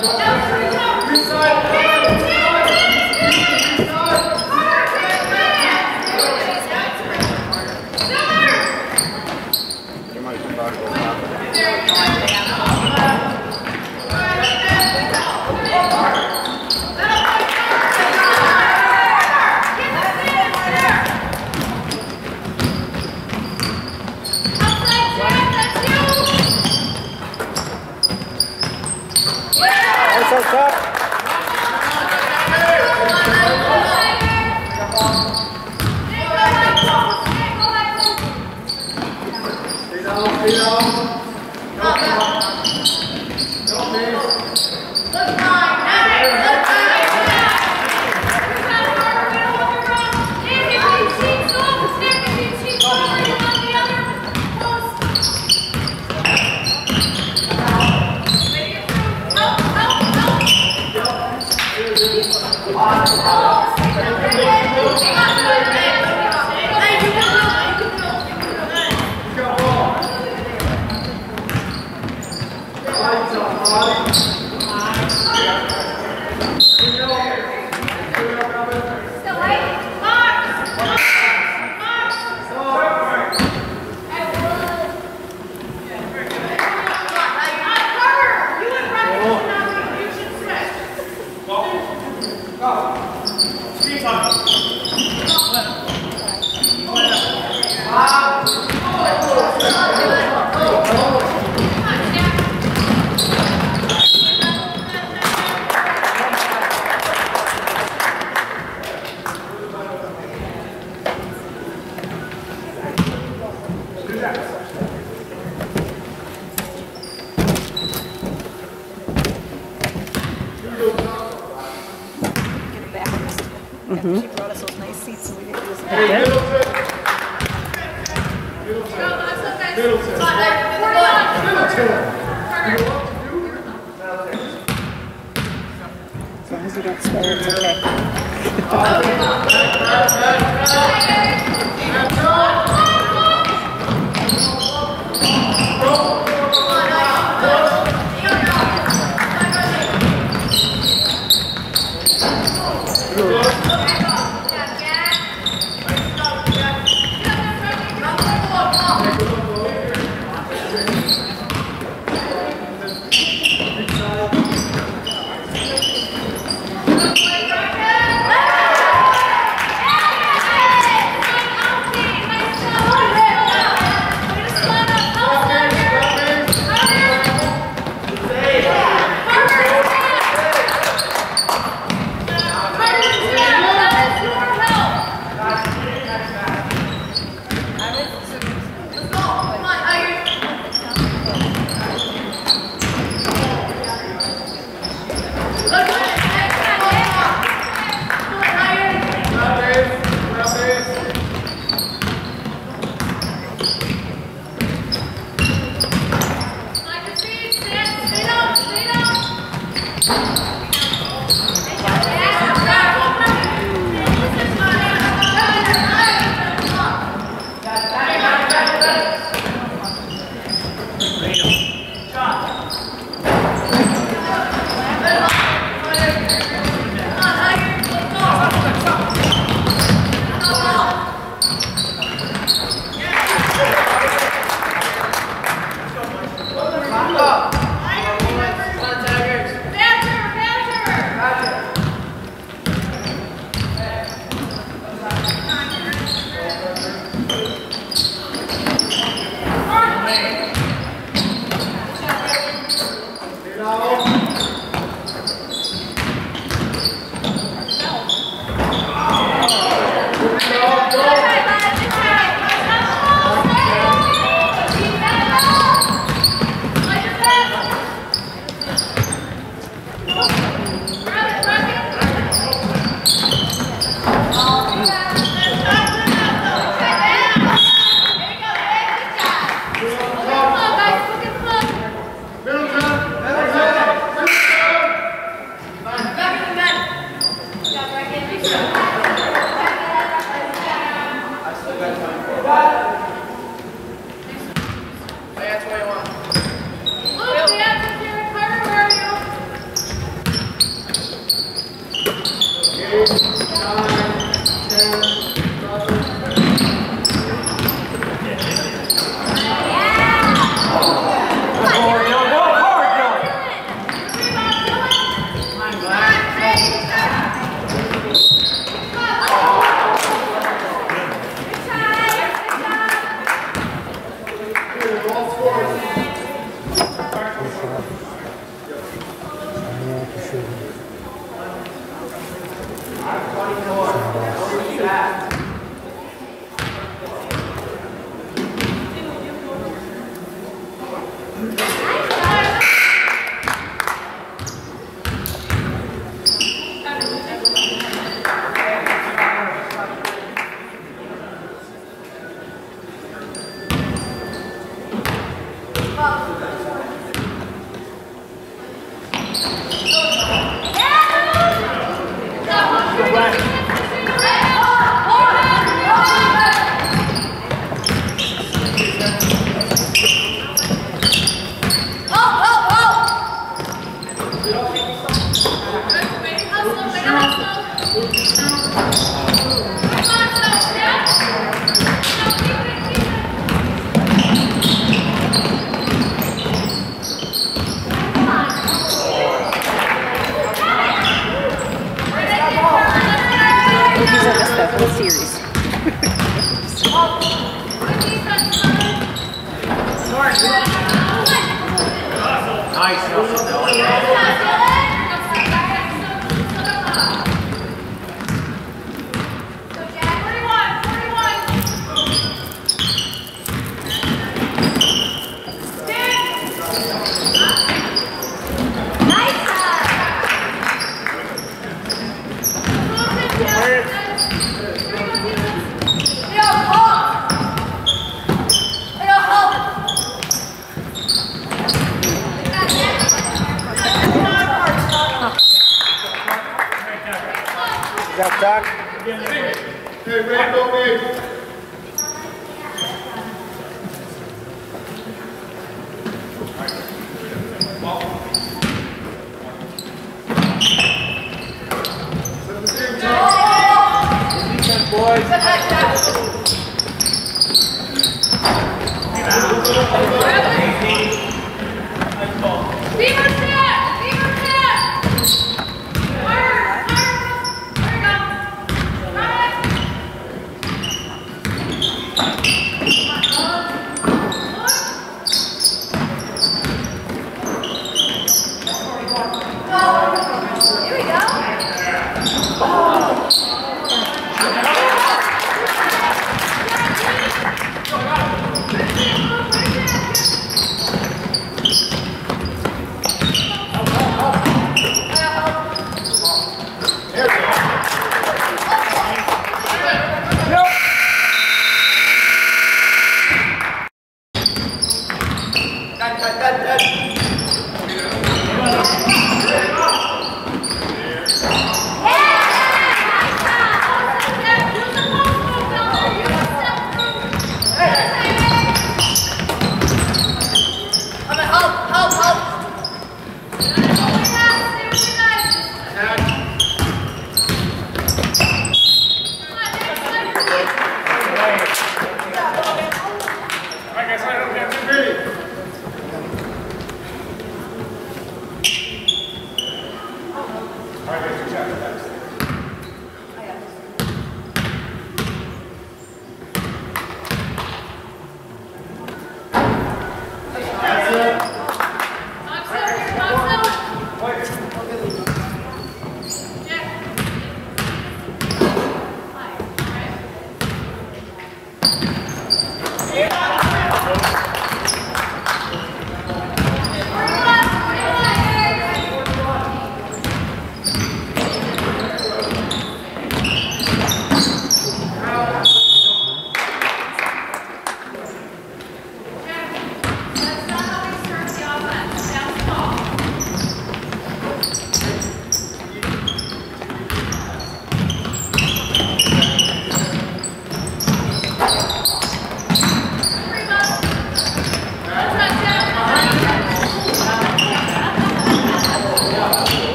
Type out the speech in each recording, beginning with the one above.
You're fine. Thank 감사합니다.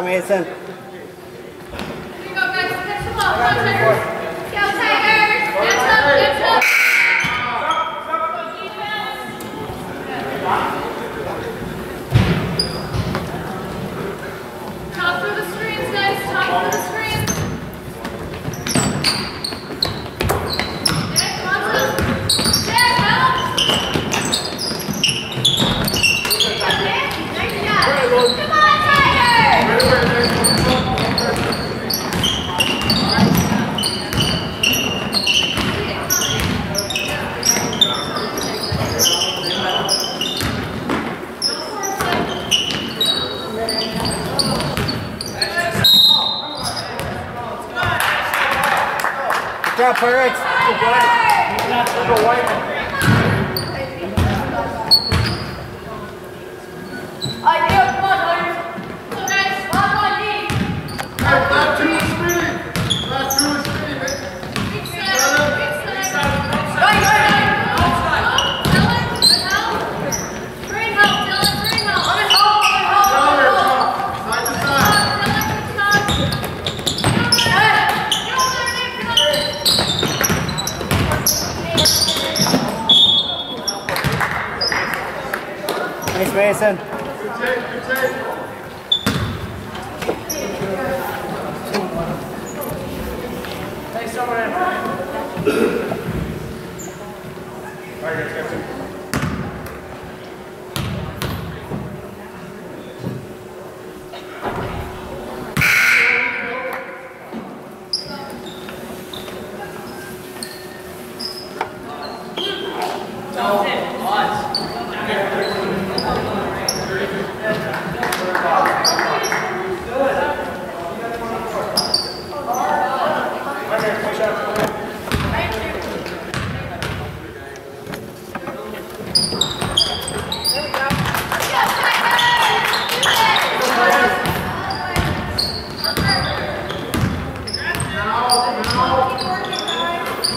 mesa. presente.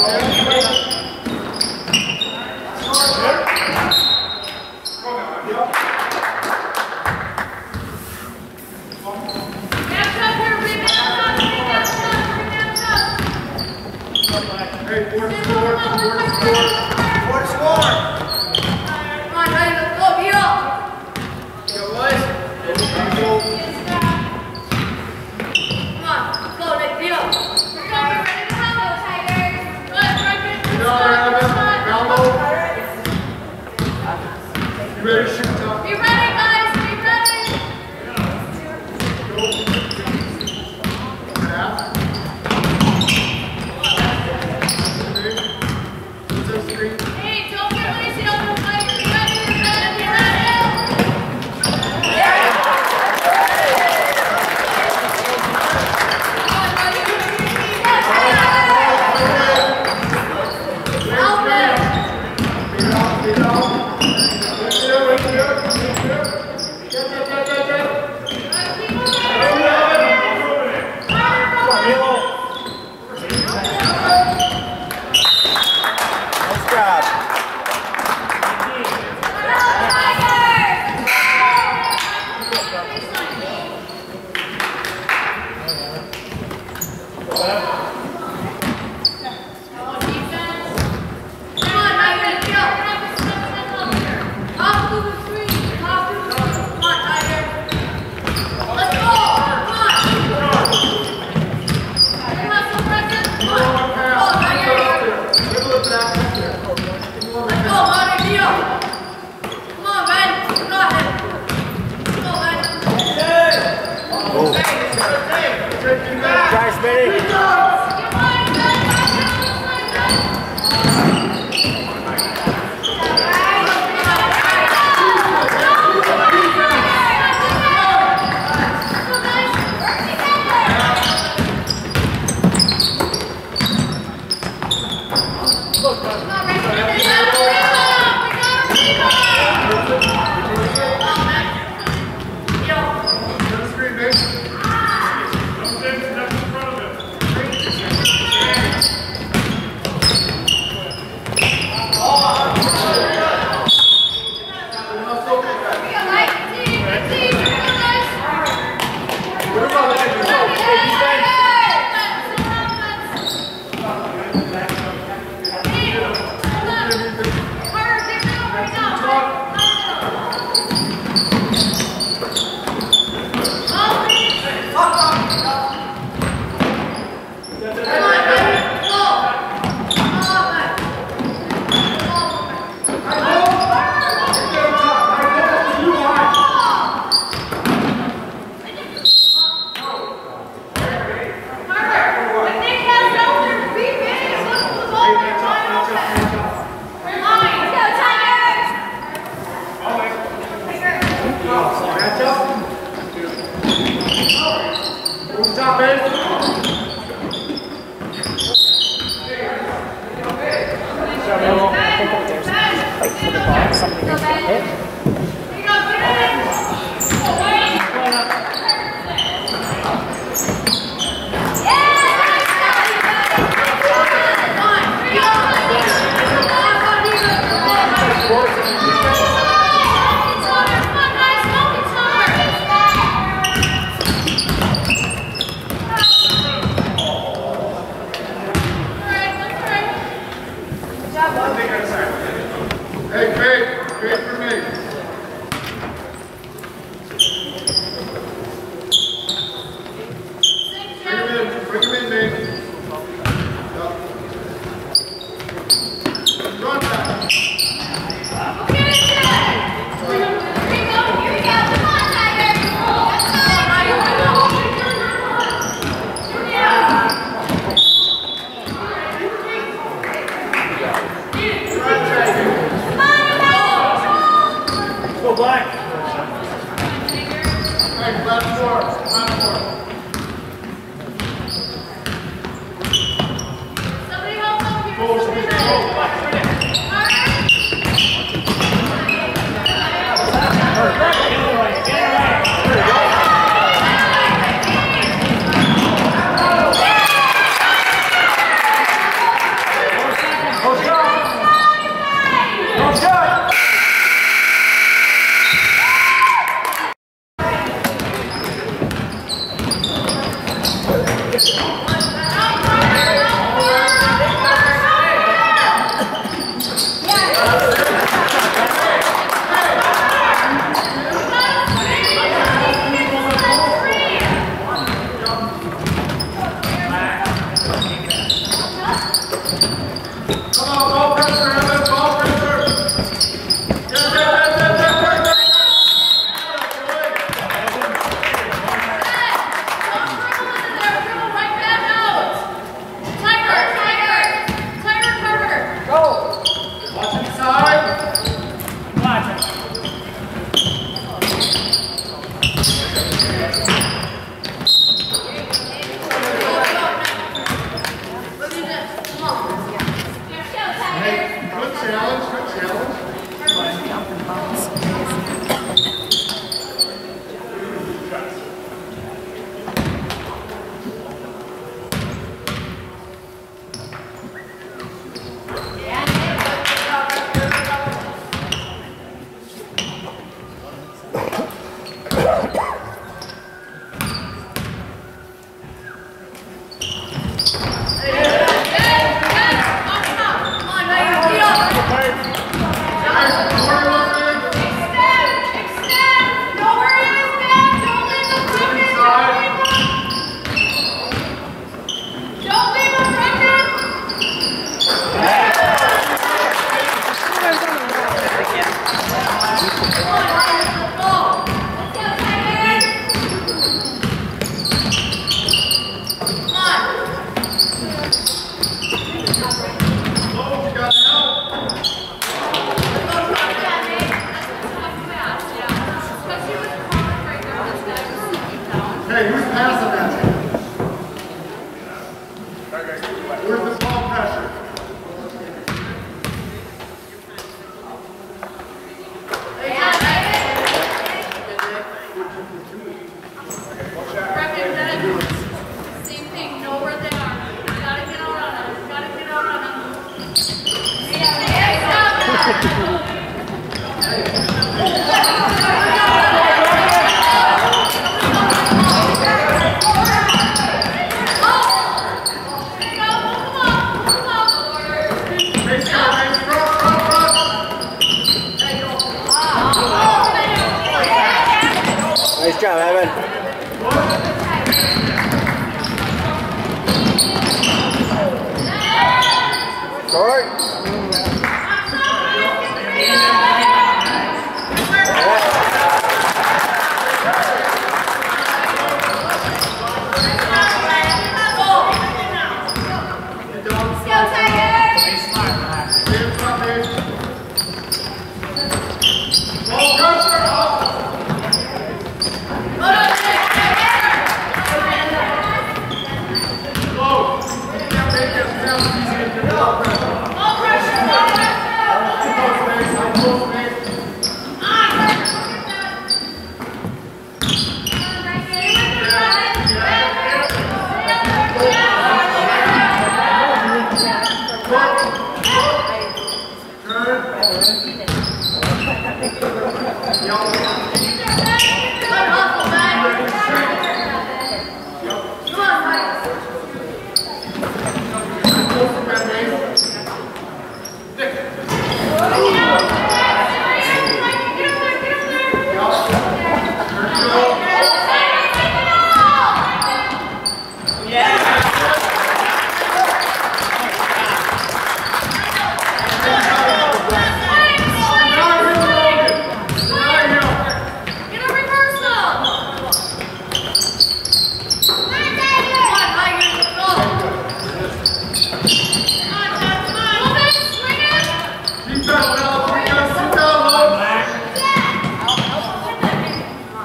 Field, field.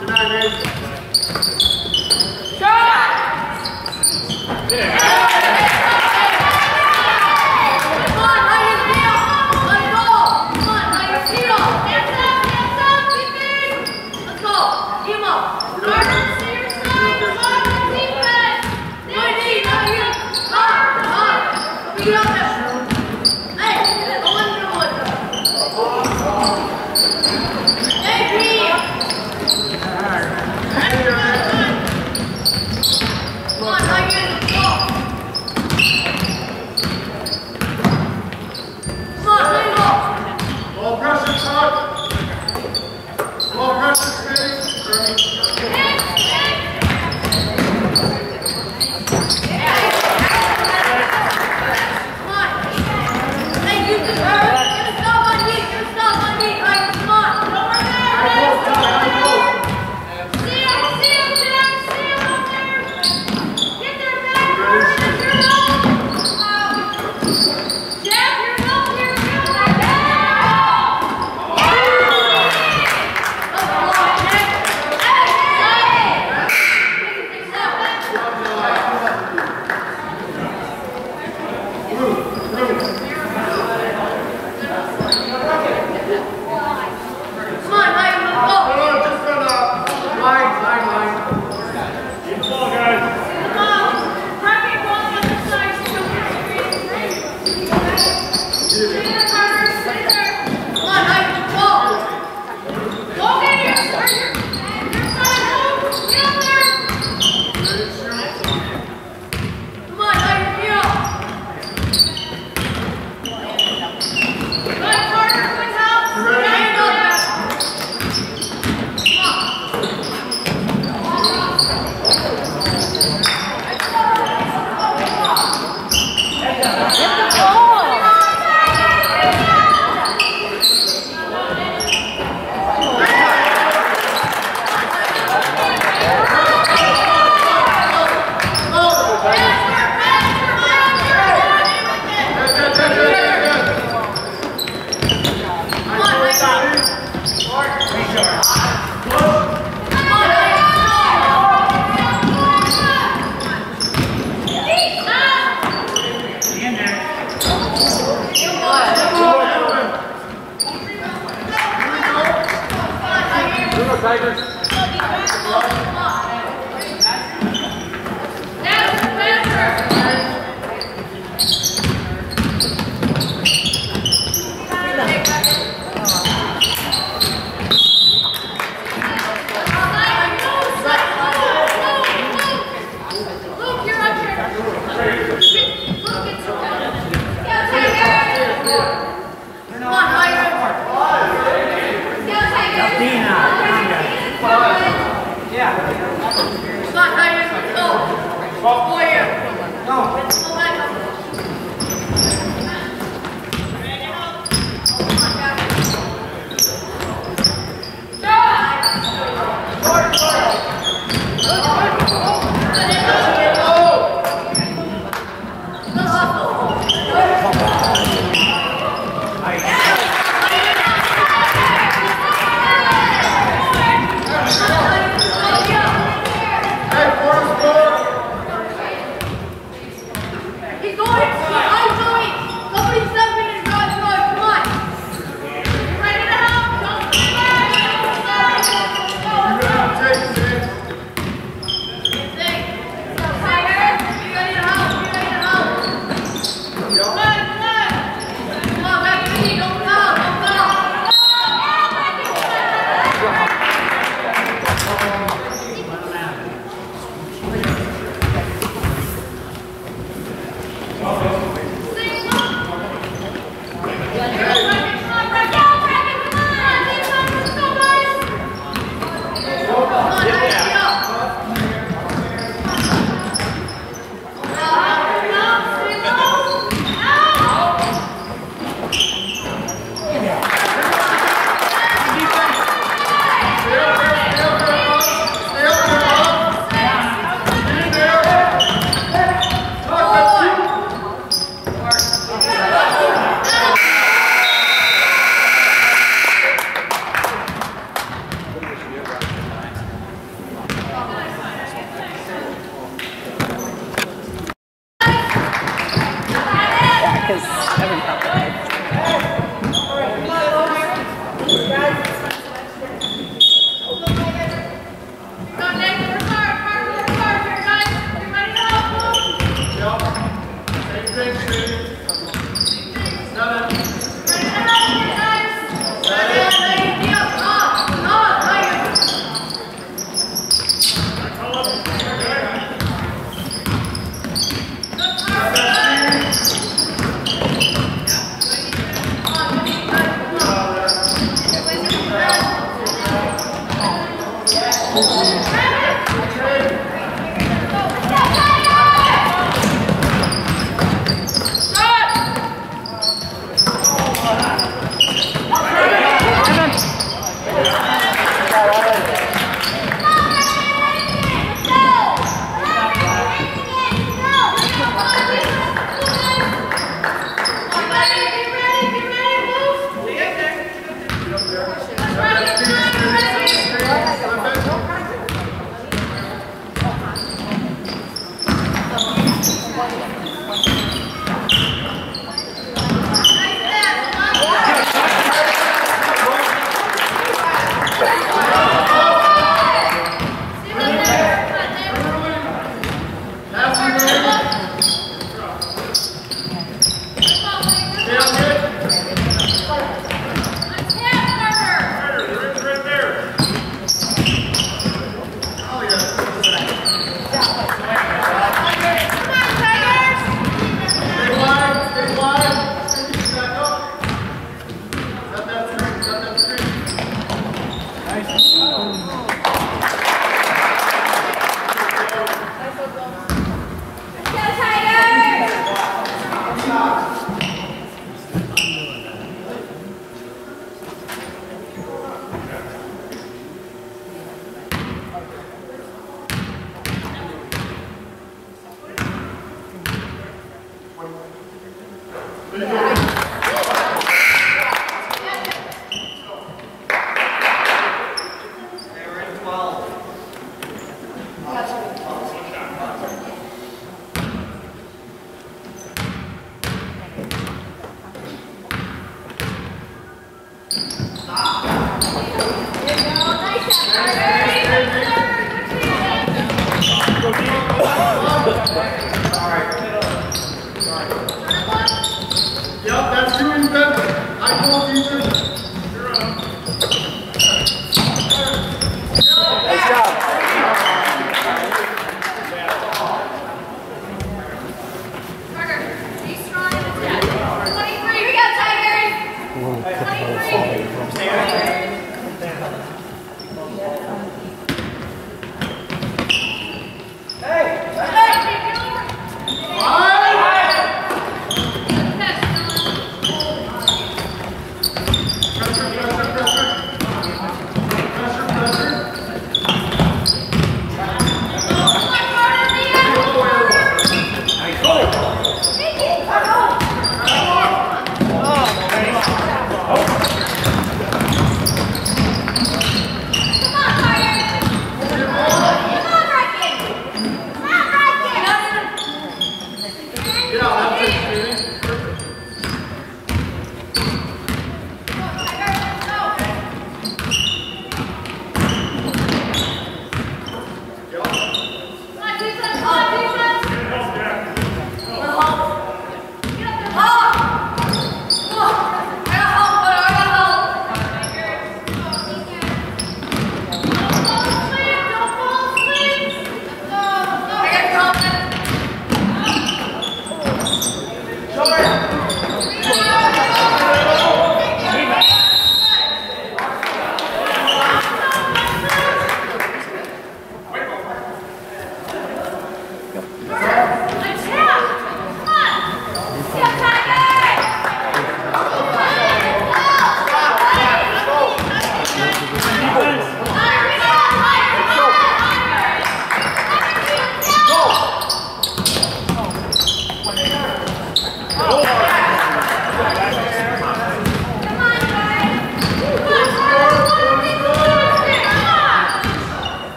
Good night, Nate.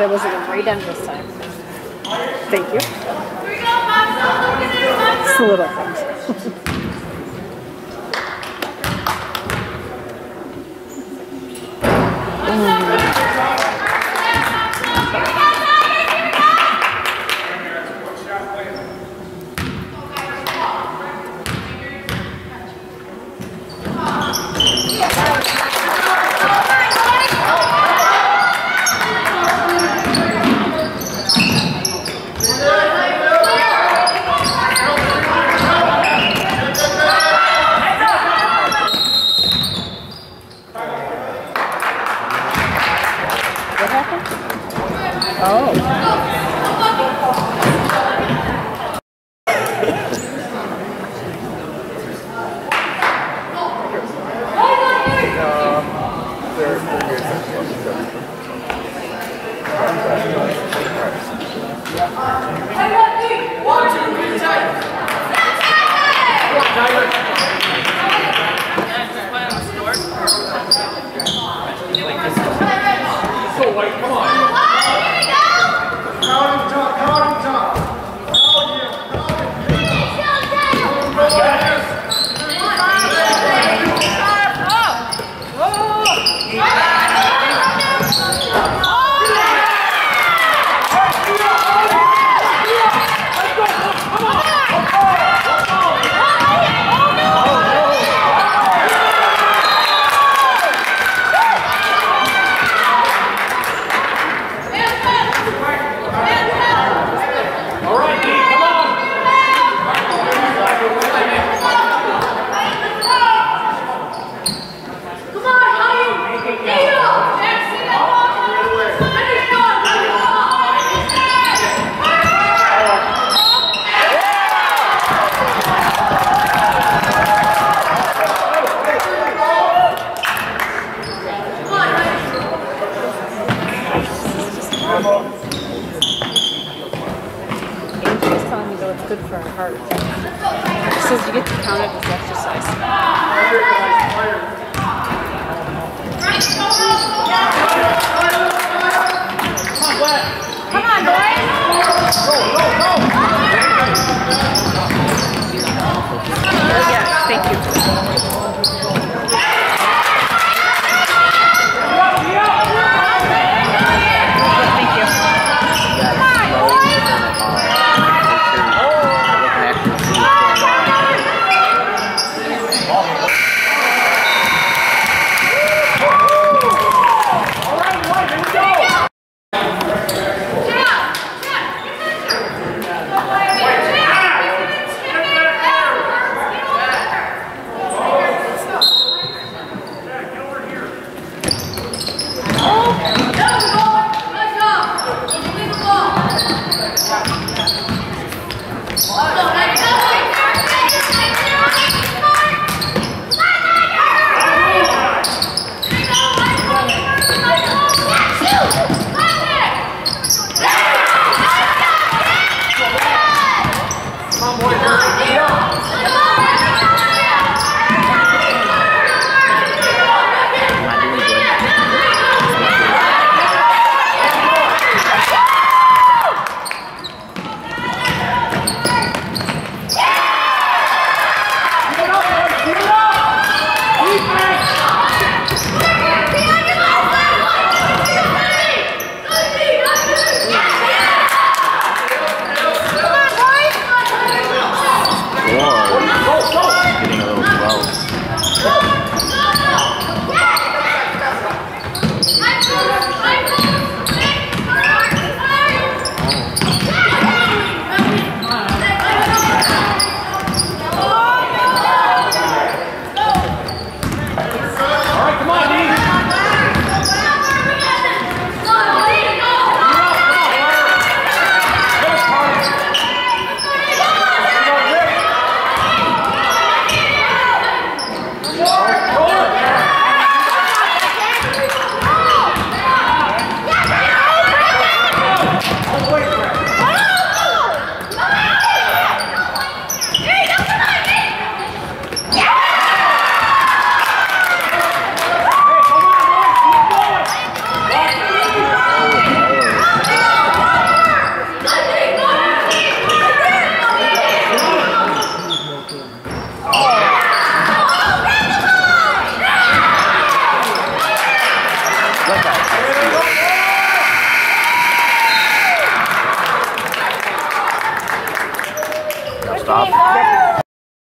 but it wasn't redone this time. Thank you. It's a little. Count